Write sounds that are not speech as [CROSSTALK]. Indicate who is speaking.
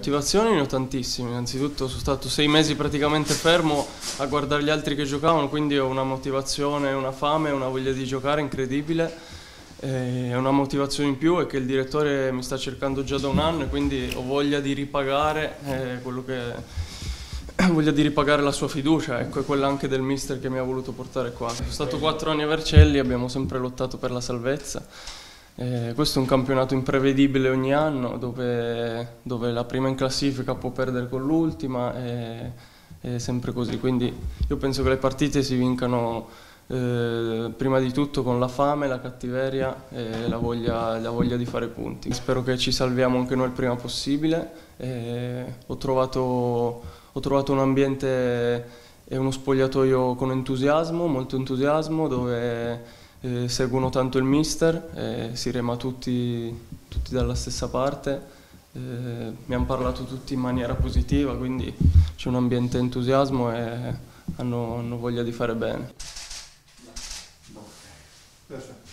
Speaker 1: Motivazioni ne ho tantissime, innanzitutto sono stato sei mesi praticamente fermo a guardare gli altri che giocavano, quindi ho una motivazione, una fame, una voglia di giocare incredibile, e una motivazione in più è che il direttore mi sta cercando già da un anno e quindi ho voglia di ripagare eh, quello che [CLEARS THROAT] voglia di ripagare la sua fiducia, ecco, è quella anche del mister che mi ha voluto portare qua. Sono stato quattro anni a Vercelli, abbiamo sempre lottato per la salvezza. Eh, questo è un campionato imprevedibile ogni anno, dove, dove la prima in classifica può perdere con l'ultima, e, è sempre così. Quindi io penso che le partite si vincano eh, prima di tutto con la fame, la cattiveria e la voglia, la voglia, di fare punti. Spero che ci salviamo anche noi il prima possibile. ho trovato ho trovato un ambiente e uno spogliatoio con entusiasmo, molto entusiasmo, dove eh, seguono tanto il mister, eh, si rema tutti, tutti, dalla stessa parte, eh, mi hanno parlato tutti in maniera positiva, quindi c'è un ambiente entusiasmo e hanno, hanno voglia di fare bene.
Speaker 2: Perfetto.